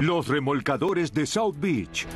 Los remolcadores de South Beach.